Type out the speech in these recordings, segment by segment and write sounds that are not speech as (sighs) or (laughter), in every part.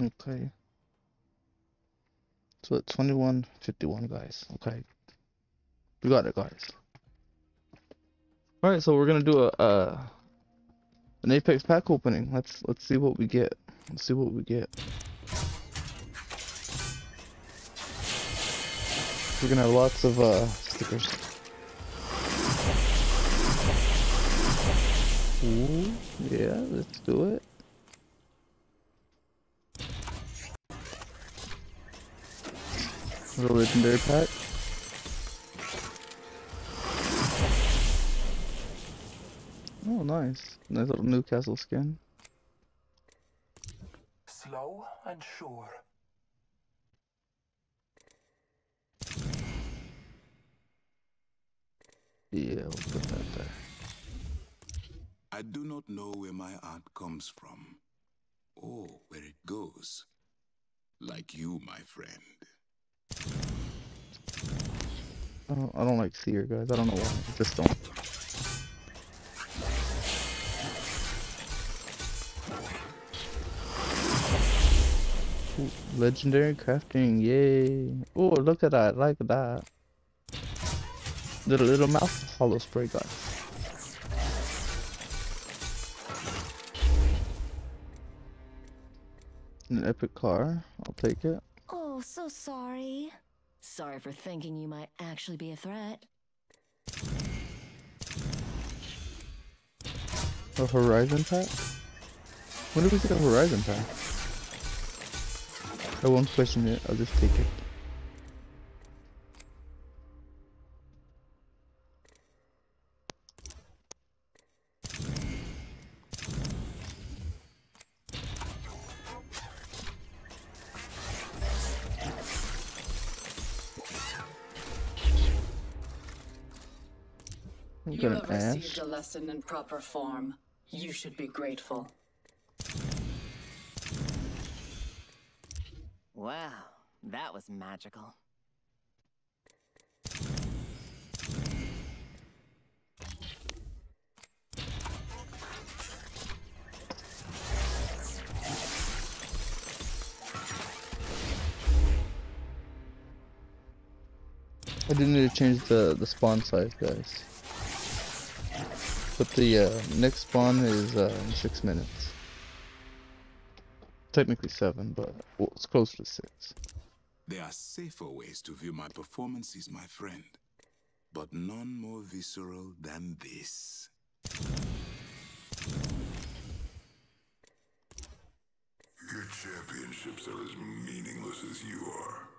Okay. So at 21, 51, guys. Okay. We got it, guys. Alright, so we're gonna do a uh an Apex pack opening. Let's let's see what we get. Let's see what we get. We're gonna have lots of uh stickers. Ooh, yeah, let's do it. The legendary pack. Oh, nice. Nice little Newcastle skin. Slow and sure. Yeah, we'll put that there. I do not know where my art comes from, or where it goes. Like you, my friend. I don't, I don't like seer guys. I don't know why. I just don't. Ooh, legendary crafting, yay! Oh, look at that! Like that. Little little mouth holo spray guys. An epic car. I'll take it. Oh, so sorry. Sorry for thinking you might actually be a threat. A Horizon pack? When did we get a Horizon pack? I won't question it, I'll just take it. We You have an received a lesson in proper form. You should be grateful. Wow, that was magical. I didn't need to change the, the spawn size, guys. But the uh, next spawn is uh, in six minutes. Technically seven, but well, it's close to six. There are safer ways to view my performances, my friend. But none more visceral than this. Your championships are as meaningless as you are.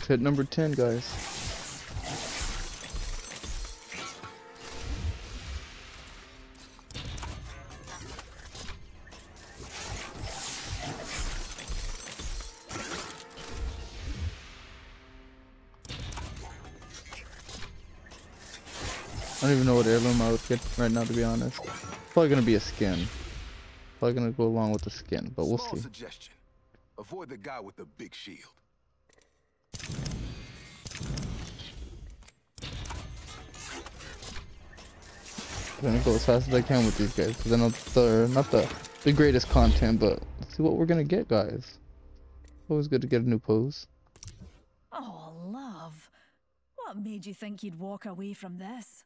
We've hit number 10, guys. I don't even know what heirloom I would get right now, to be honest. Probably gonna be a skin. Probably gonna go along with the skin, but we'll Small see. suggestion. Avoid the guy with the big shield. I'm gonna go as fast as I can with these guys because I know they're not the the greatest content, but let's see what we're gonna get, guys. Always good to get a new pose. Oh, love. What made you think you'd walk away from this?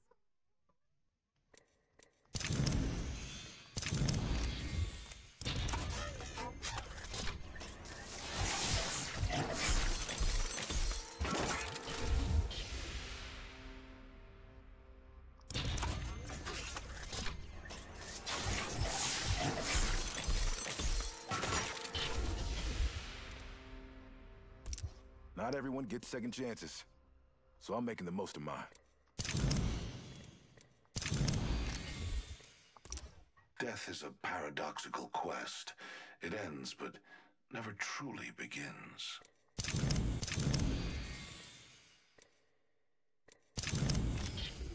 Everyone gets second chances. So I'm making the most of mine. Death is a paradoxical quest. It ends, but never truly begins.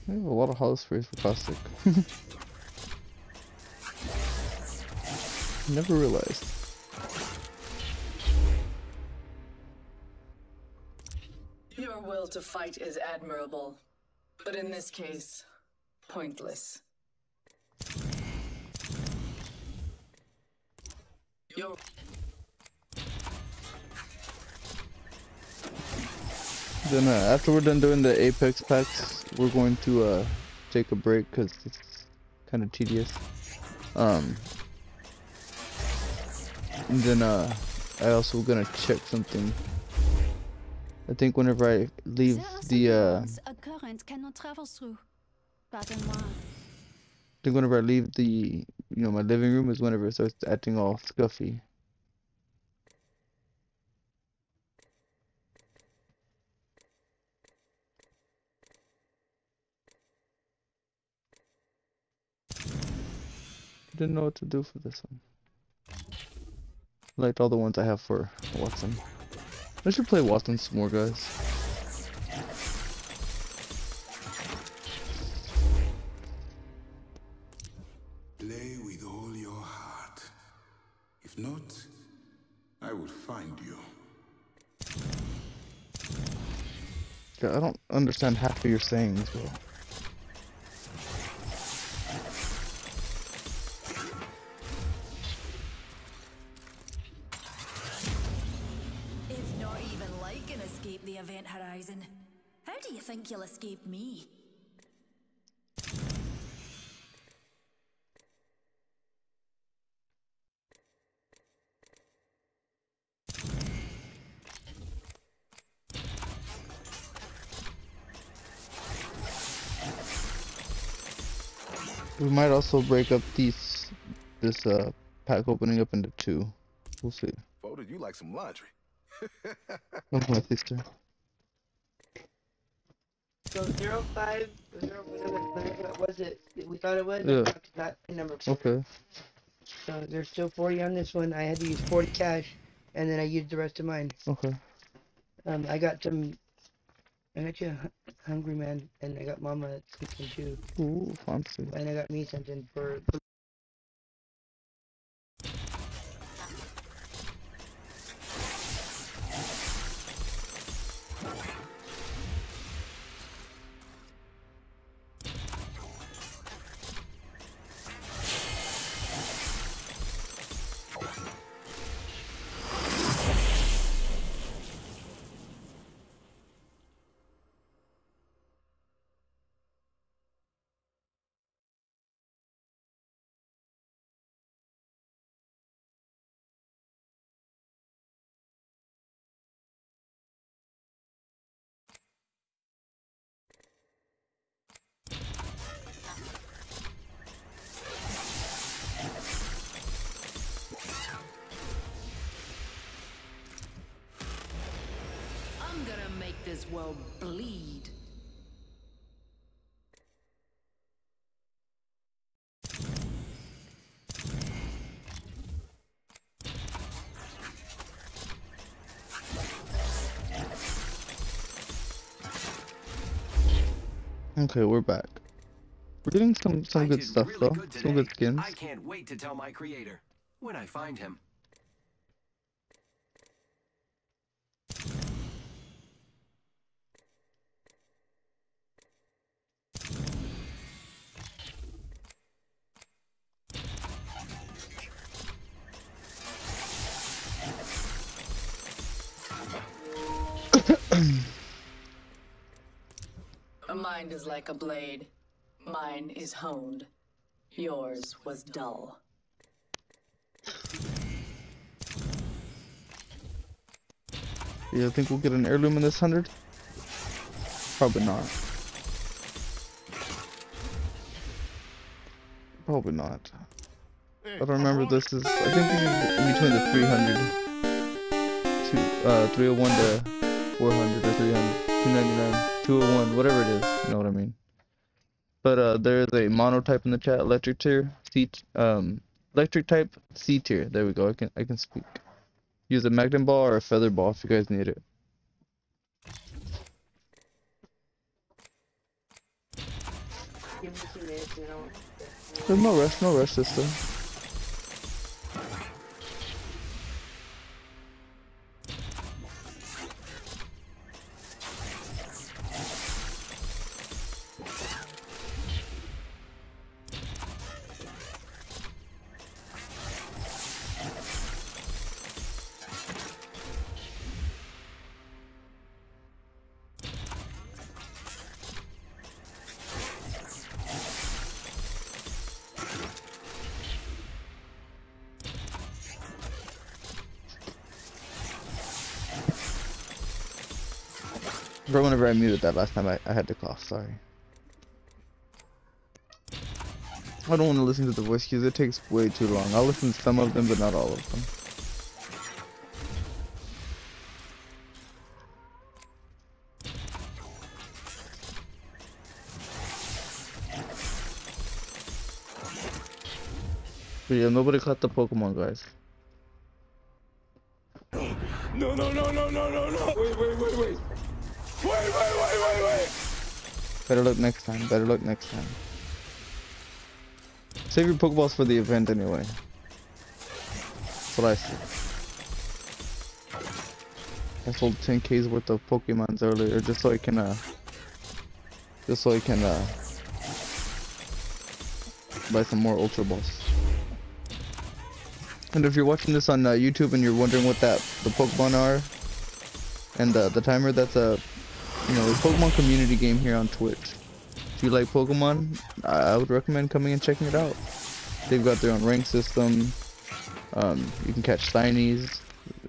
We have a lot of holo sprays for caustic. (laughs) Never realized. To fight is admirable, but in this case, pointless. Then uh, after we're done doing the Apex packs, we're going to uh, take a break because it's kind of tedious. Um, and then uh, I also gonna check something. I think whenever I leave There are some the uh, a current cannot travel through. I think whenever I leave the you know my living room is whenever it starts acting all scuffy. Didn't know what to do for this one. Liked all the ones I have for Wattson. I should play Wattson some more, guys. Play with all your heart. If not, I will find you. Yeah, I don't understand half of your sayings, bro. You escape me? We might also break up these this uh pack opening up into two. We'll see. Folded you like some laundry. (laughs) (laughs) That's my sister. So zero five zero whatever, it was it we thought it was. Yeah. Not number. Okay. So there's still forty on this one. I had to use forty cash, and then I used the rest of mine. Okay. Um, I got some. I got you a hungry man, and I got Mama something too, Ooh, fancy. and I got me something for. Gonna make this world bleed. Okay, we're back. We're getting some some I good stuff really though. good Some good today. skins. I can't wait to tell my creator when I find him. A mind is like a blade. Mine is honed. Yours was dull. You think we'll get an heirloom in this hundred? Probably not. Probably not. I don't remember this is. I think this is between the 300 to uh 301 to 400 or 300, 299, 201, whatever it is. You know what I mean? But uh, there is a mono type in the chat, electric tier, C, um, electric type C tier. There we go. I can I can speak. Use a magnum ball or a feather ball if you guys need it. Give me some minutes, and I'll. There's no rush, no rush system. Bro, whenever I muted that last time, I, I had to cough. Sorry. I don't want to listen to the voice cues. It takes way too long. I'll listen to some of them, but not all of them. But yeah, nobody caught the Pokemon, guys. (gasps) No, no, no, no, no, no, no. Wait, wait, wait, wait. Wait, wait, wait, wait, wait. Better luck next time. Better luck next time. Save your Pokeballs for the event anyway. That's what I said. I sold 10k's worth of Pokemons earlier just so I can, uh, just so I can, uh, buy some more Ultra Balls. And if you're watching this on uh, YouTube and you're wondering what that the Pokemon are, and uh, the timer, that's a you know Pokemon community game here on Twitch. If you like Pokemon, I, would recommend coming and checking it out. They've got their own rank system. Um, you can catch shinies.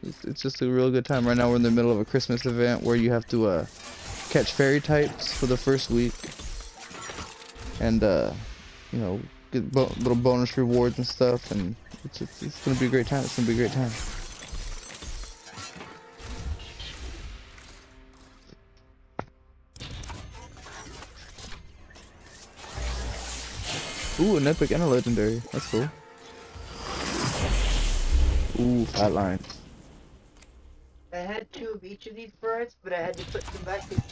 It's, just a real good time. Right now we're in the middle of a Christmas event where you have to uh, catch fairy types for the first week, and uh, you know get bo little bonus rewards and stuff and it's, it's, it's gonna be a great time. It's gonna be a great time. Ooh, an epic and a legendary. That's cool. Ooh, flatline. I had two of each of these birds, but I had to put them back in.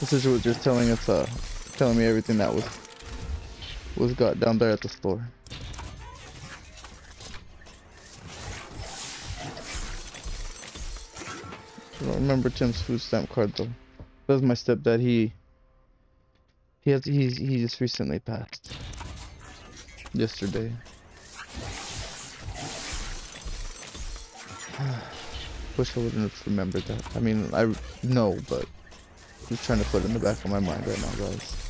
This is was just telling us, uh, telling me everything that was was got down there at the store. I don't remember Tim's food stamp card though. That was my stepdad. He he has he he just recently passed yesterday. (sighs) Wish I wouldn't have remembered that. I mean, I know, but just trying to put it in the back of my mind right now, guys.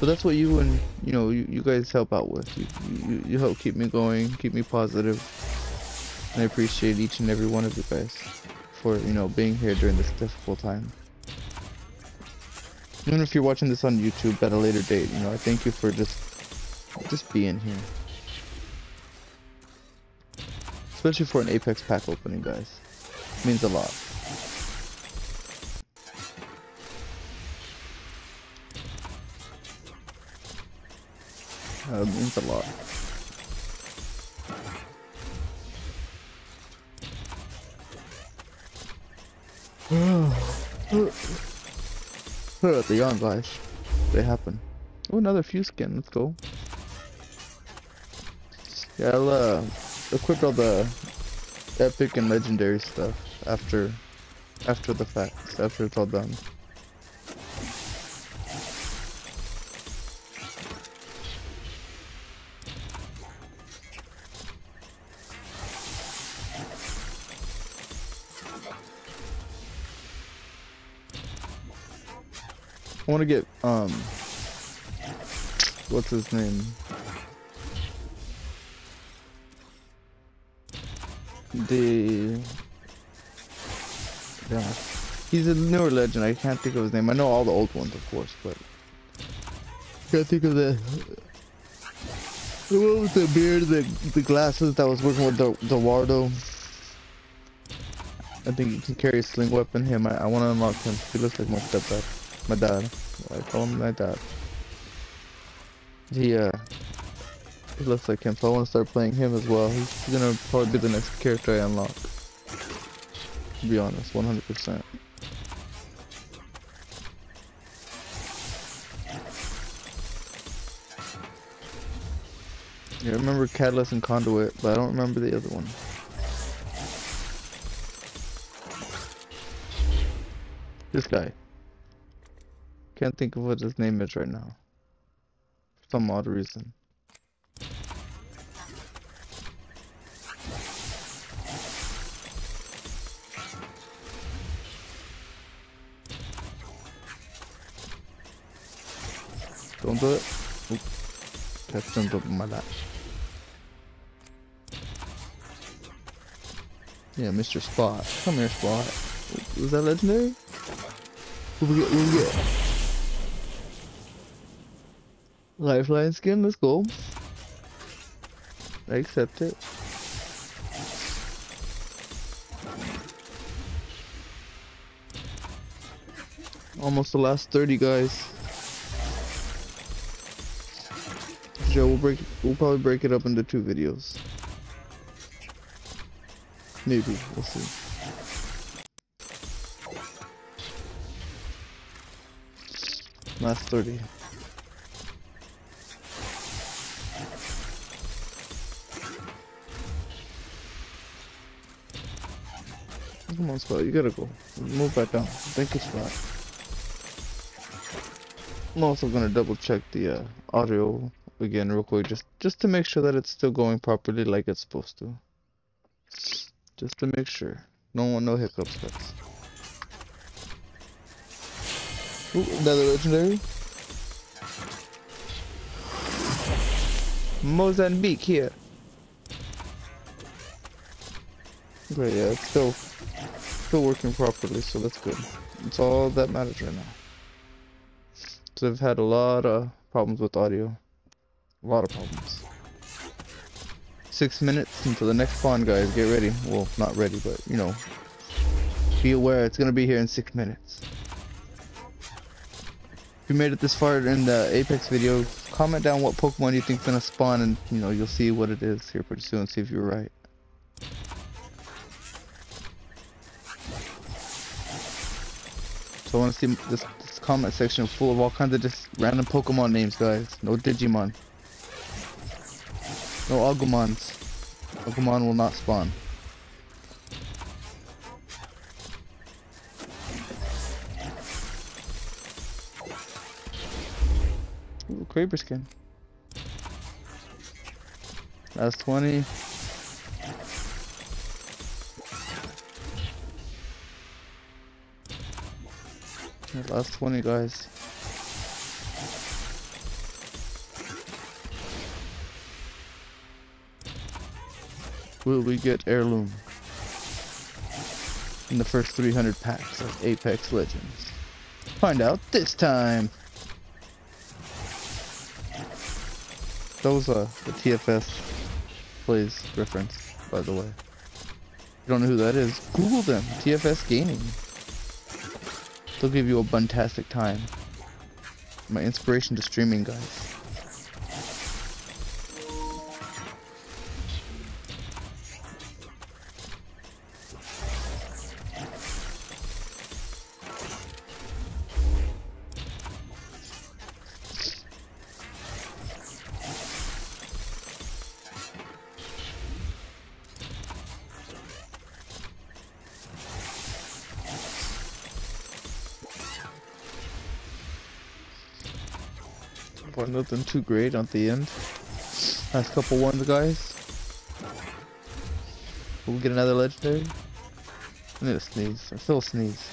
But that's what you and you know you, you guys help out with. You, you you help keep me going, keep me positive, and I appreciate each and every one of you guys for you know being here during this difficult time. Even if you're watching this on YouTube at a later date, you know I thank you for just just being here. Especially for an Apex pack opening, guys. It means a lot. Uh, means a lot. Look at the young guys. They happen. Oh, another fuse skin. Let's go. Yeah, I'll uh, equip all the epic and legendary stuff after after the fact, after it's all done. Want to get um what's his name? The yeah, he's a newer legend. I can't think of his name. I know all the old ones, of course, but can't think of the the one with the beard, the the glasses that was working with the the Wardo. I think he can carry a sling weapon. Him, I, I want to unlock him. He looks like my stepdad. My dad. I call him my dad. He, uh, he looks like him, so I want to start playing him as well. He's gonna probably be the next character I unlock. To be honest, 100%. Yeah, I remember Catalyst and Conduit, but I don't remember the other one. This guy. Can't think of what his name is right now. For some odd reason. Don't do it. Oop. That jumped up my lap. Yeah, Mr. Spot. Come here, Spot. Was that legendary? What we get? What we get? Lifeline skin, let's go. I accept it. Almost the last 30 guys. Joe, we'll break we'll probably break it up into two videos. Maybe, we'll see. Last 30. Come on, Spot, you gotta go. Move back down. Thank you, Spot. I'm also gonna double check the uh, audio again real quick, just just to make sure that it's still going properly like it's supposed to. Just to make sure. No no hiccups, guys. Ooh, another legendary. Mozambique here. But yeah, it's still still working properly, so that's good. It's all that matters right now. So I've had a lot of problems with audio. A lot of problems. Six minutes until the next spawn, guys. Get ready. Well, not ready, but you know. Be aware, it's gonna be here in six minutes. If you made it this far in the Apex video, comment down what Pokemon you think's gonna spawn, and you know you'll see what it is here pretty soon. See if you're right. I want to see this, this comment section full of all kinds of just random Pokemon names, guys. No Digimon. No Agumons. Agumon will not spawn. Ooh, Kraber skin. That's 20. Last 20 guys. Will we get heirloom? In the first 300 packs of Apex Legends. Find out this time! That was a, a TFS plays reference, by the way. You don't know who that is? Google them. TFS Gaming. They'll give you a fantastic time. My inspiration to streaming, guys. Nothing too great at the end. Last couple ones, guys. We'll get another legendary? I need a sneeze. I feel a sneeze.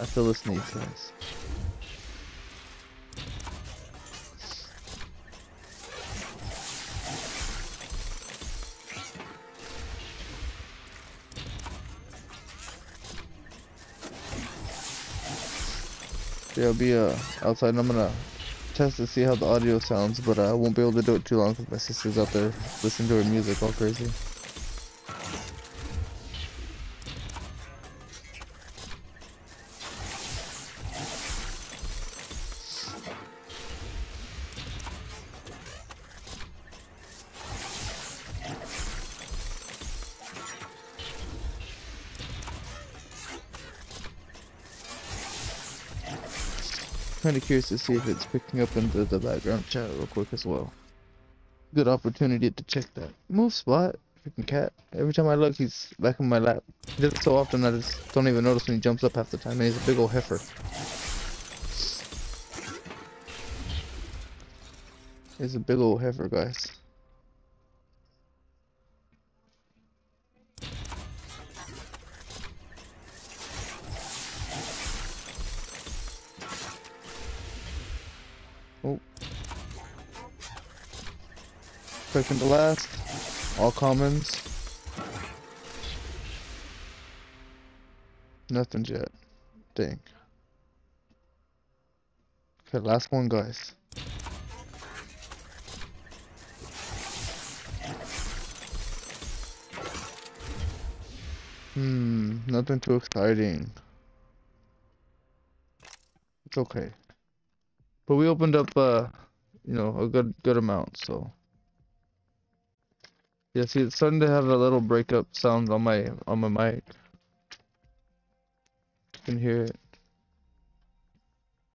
I feel a sneeze, guys. I'll be uh, outside and I'm gonna test to see how the audio sounds, but I won't be able to do it too long because my sister's out there listening to her music all crazy. Kind of curious to see if it's picking up into the background chat real quick as well. good opportunity to check that. Move spot, freaking cat. Every time I look, he's back in my lap. He does it so often I just don't even notice when he jumps up half the time. And he's a big old heifer. He's a big old heifer, guys. Second to last. All commons. Nothing yet. Dang. Okay, last one, guys. Hmm, nothing too exciting. It's okay. But we opened up, uh, you know, a good good amount, so. Yeah, see, it's starting to have a little breakup sound on my on my mic. You can hear it.